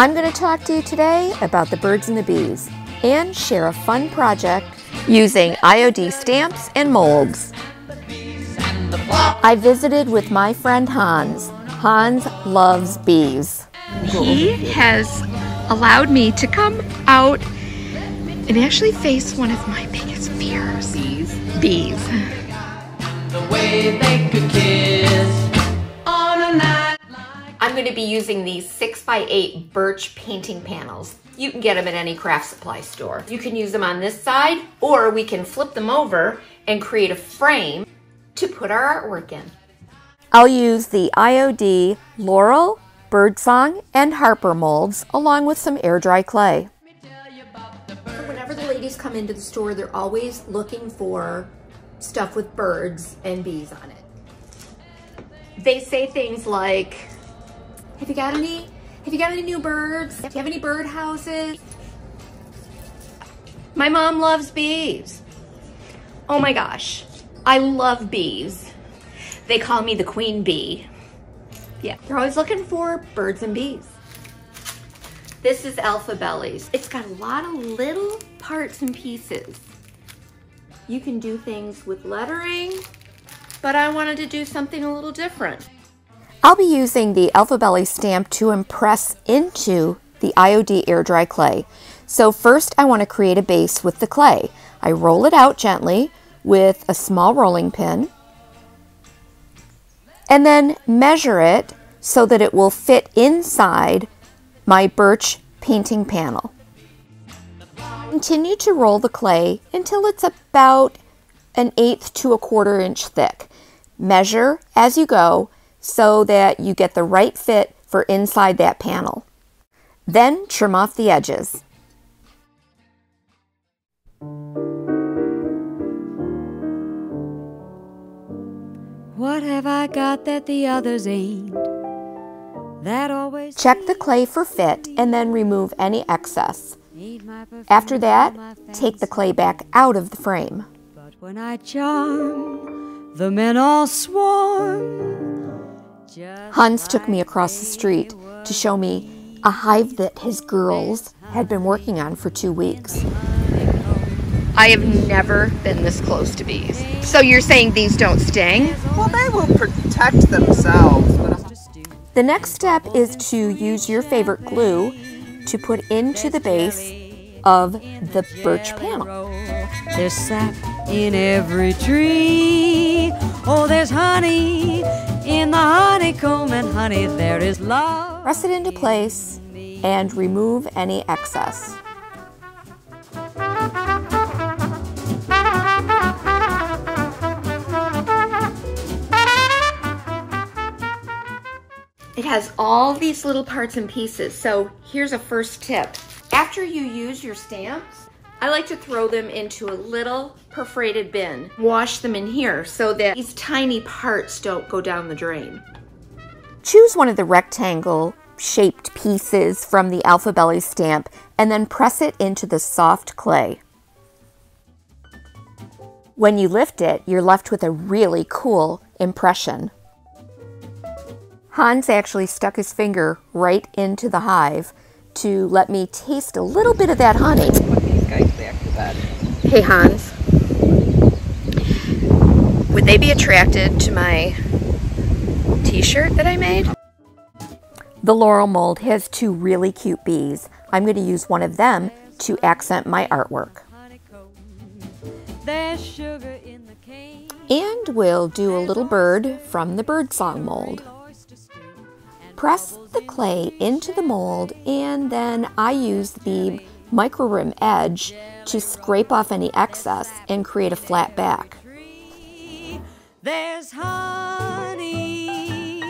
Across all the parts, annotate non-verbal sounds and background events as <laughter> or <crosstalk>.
I'm going to talk to you today about the birds and the bees and share a fun project using IOD stamps and molds. I visited with my friend Hans. Hans loves bees. He has allowed me to come out and actually face one of my biggest fears. Bees. Bees. The way they could kiss I'm going to be using these 6x8 birch painting panels. You can get them at any craft supply store. You can use them on this side, or we can flip them over and create a frame to put our artwork in. I'll use the IOD Laurel, Birdsong, and Harper molds, along with some air dry clay. Whenever the ladies come into the store, they're always looking for stuff with birds and bees on it. They say things like, have you got any? Have you got any new birds? Do you have any bird houses? My mom loves bees. Oh my gosh, I love bees. They call me the queen bee. Yeah, they're always looking for birds and bees. This is Alphabellies. It's got a lot of little parts and pieces. You can do things with lettering, but I wanted to do something a little different. I'll be using the Alphabelly stamp to impress into the IOD air dry clay. So first I want to create a base with the clay. I roll it out gently with a small rolling pin and then measure it so that it will fit inside my birch painting panel. Continue to roll the clay until it's about an eighth to a quarter inch thick. Measure as you go so that you get the right fit for inside that panel. Then trim off the edges. What have I got that the others ain't? That always Check the clay for fit and then remove any excess. After that, take the clay back out of the frame. But when I charm, the men all swarm. Hans took me across the street to show me a hive that his girls had been working on for two weeks. I have never been this close to bees. So you're saying these don't sting? Well, they will protect themselves. The next step is to use your favorite glue to put into the base of the birch panel. There's sap in every tree. Oh, there's honey in the honeycomb, and honey, there is love. Press it into place and remove any excess. It has all these little parts and pieces. So here's a first tip. After you use your stamps, I like to throw them into a little perforated bin. Wash them in here so that these tiny parts don't go down the drain. Choose one of the rectangle shaped pieces from the Alphabelly stamp and then press it into the soft clay. When you lift it, you're left with a really cool impression. Hans actually stuck his finger right into the hive to let me taste a little bit of that honey guys back to bed. Hey Hans, would they be attracted to my t-shirt that I made? The Laurel mold has two really cute bees. I'm going to use one of them to accent my artwork. And we'll do a little bird from the birdsong mold. Press the clay into the mold and then I use the micro rim edge to scrape off any excess and create a flat back. There's honey honey.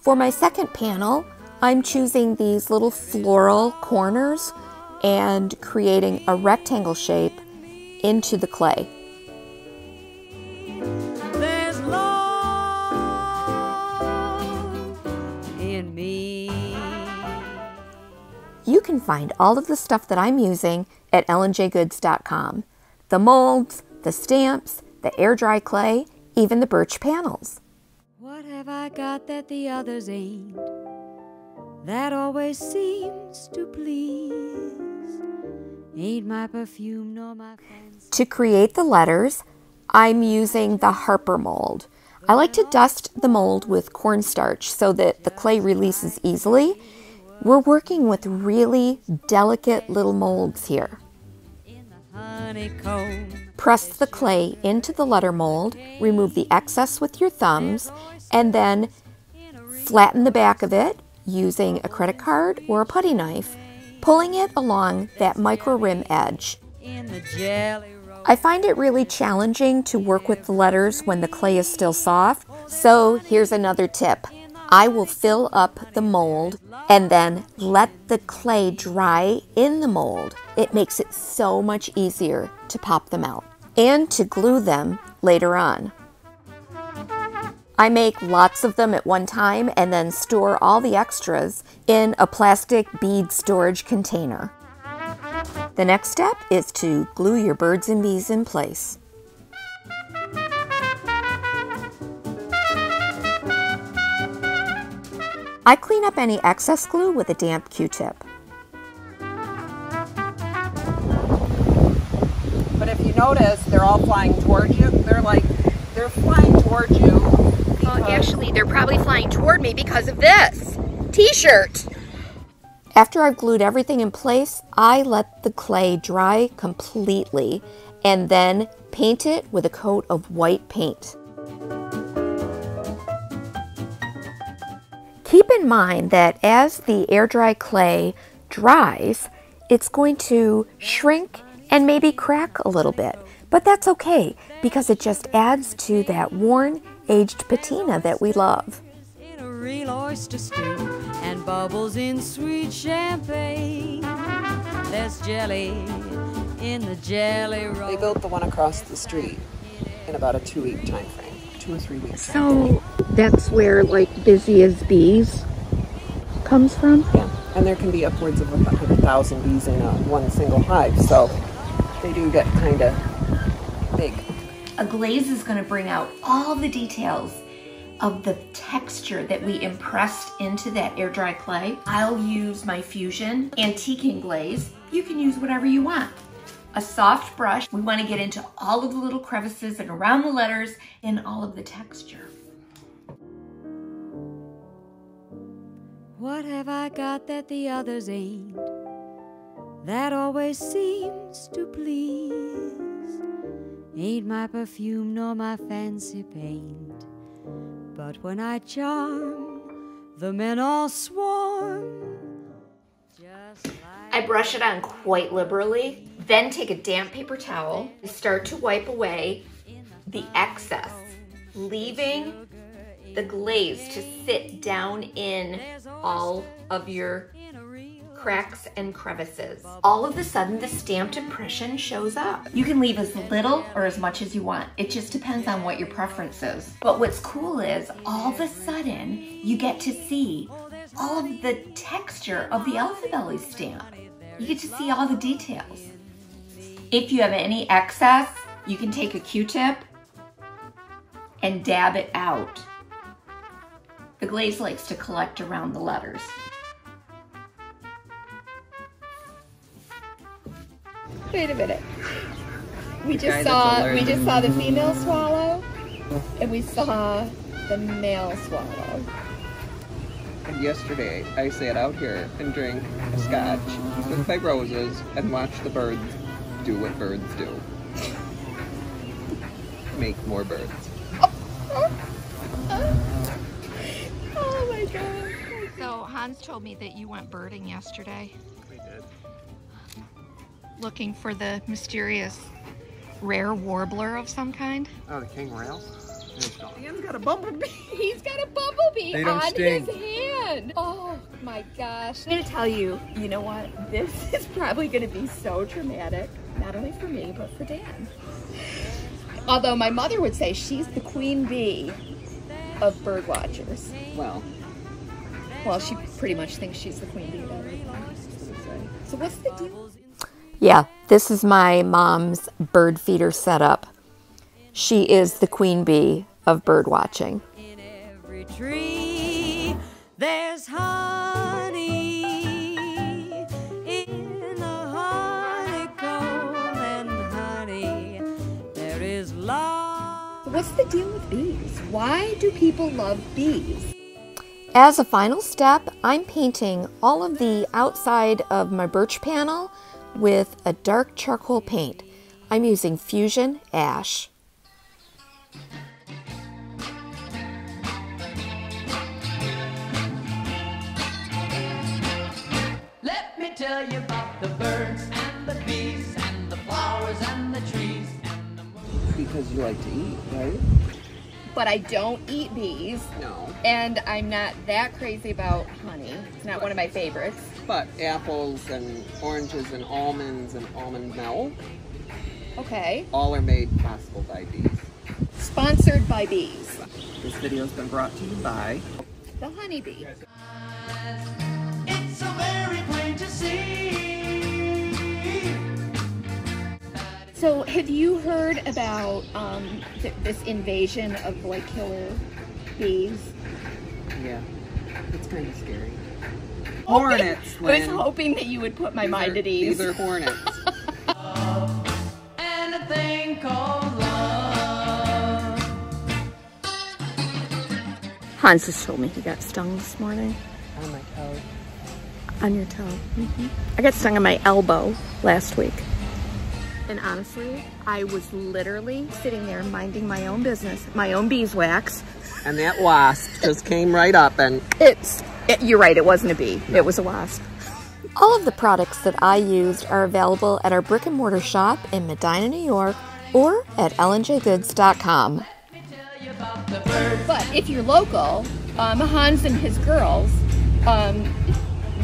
For my second panel, I'm choosing these little floral corners and creating a rectangle shape into the clay. You can find all of the stuff that I'm using at ellenjgoods.com. The molds, the stamps, the air dry clay, even the birch panels. What have I got that the others ain't? that always seems to please. Ain't my perfume nor my fancy. To create the letters, I'm using the Harper mold. I like to dust the mold with cornstarch so that the clay releases easily. We're working with really delicate little molds here. Press the clay into the letter mold, remove the excess with your thumbs, and then flatten the back of it using a credit card or a putty knife, pulling it along that micro rim edge. I find it really challenging to work with the letters when the clay is still soft, so here's another tip. I will fill up the mold and then let the clay dry in the mold. It makes it so much easier to pop them out and to glue them later on. I make lots of them at one time and then store all the extras in a plastic bead storage container. The next step is to glue your birds and bees in place. I clean up any excess glue with a damp Q-tip. But if you notice, they're all flying towards you. They're like, they're flying towards you. Well, actually, they're probably flying toward me because of this t-shirt. After I've glued everything in place, I let the clay dry completely and then paint it with a coat of white paint. Keep in mind that as the air dry clay dries, it's going to shrink and maybe crack a little bit. But that's okay because it just adds to that worn, aged patina that we love. real oyster stew and bubbles in sweet champagne. There's jelly in the jelly roll. They built the one across the street in about a two week time frame two or three weeks. So that's where like busy as bees comes from? Yeah, and there can be upwards of a thousand bees in a, one single hive, so they do get kind of big. A glaze is going to bring out all the details of the texture that we impressed into that air dry clay. I'll use my Fusion Antiquing Glaze. You can use whatever you want a soft brush. We wanna get into all of the little crevices and around the letters and all of the texture. What have I got that the others ain't? That always seems to please. Ain't my perfume nor my fancy paint. But when I charm, the men all swarm. Like I brush it on quite liberally then take a damp paper towel, and start to wipe away the excess, leaving the glaze to sit down in all of your cracks and crevices. All of a sudden, the stamped impression shows up. You can leave as little or as much as you want. It just depends on what your preference is. But what's cool is all of a sudden, you get to see all of the texture of the Alphabelly stamp. You get to see all the details. If you have any excess, you can take a Q-tip and dab it out. The glaze likes to collect around the letters. Wait a minute. We just saw we just saw the female swallow and we saw the male swallow. And yesterday I sat out here and drank a scotch with my roses and watched the birds do what birds do. Make more birds. oh my god. So Hans told me that you went birding yesterday. We did. Looking for the mysterious rare warbler of some kind. Oh, the king rail? Dan's got a bumblebee. He's got a bumblebee <laughs> on sting. his hand. Oh my gosh. I'm gonna tell you, you know what? This <laughs> is probably gonna be so traumatic not only for me, but for Dan. Although my mother would say she's the queen bee of bird watchers. Well. Well, she pretty much thinks she's the queen bee of everything. So what's the deal? Yeah, this is my mom's bird feeder setup. She is the queen bee of bird watching. In every tree, there's honey what's the deal with bees? Why do people love bees? As a final step, I'm painting all of the outside of my birch panel with a dark charcoal paint. I'm using Fusion Ash. Let me tell you about the birds Because you like to eat, right? But I don't eat bees, No. and I'm not that crazy about honey. It's not one of my favorites. But apples and oranges and almonds and almond milk, Okay. all are made possible by bees. Sponsored by bees. This video has been brought to you by The honeybee. It's so very plain to see. So, have you heard about um, th- this invasion of like killer bees? Yeah. It's kind of scary. Hornets, I was Lynne. hoping that you would put my These mind are- at ease. These are hornets. <laughs> And called love. Hans just told me he got stung this morning On my toe. on your toe. I got stung on my elbow last week. And honestly, I was literally sitting there minding my own business, my own beeswax. And that wasp just came right up and It's, it, you're right, it wasn't a bee, it was a wasp. All of the products that I used are available at our brick and mortar shop in Medina, New York, or at ellenjgoods.com. Tell you about the birds. But if you're local, um, Hans and his girls um,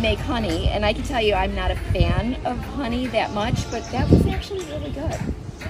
make honey, and I can tell you I'm not a fan of honey that much, but that was actually really good.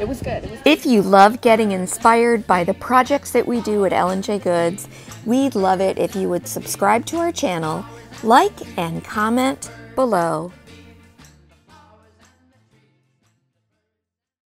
It was good. It was If you love getting inspired by the projects that we do at Ellen J Goods, we'd love it if you would subscribe to our channel, like and comment below.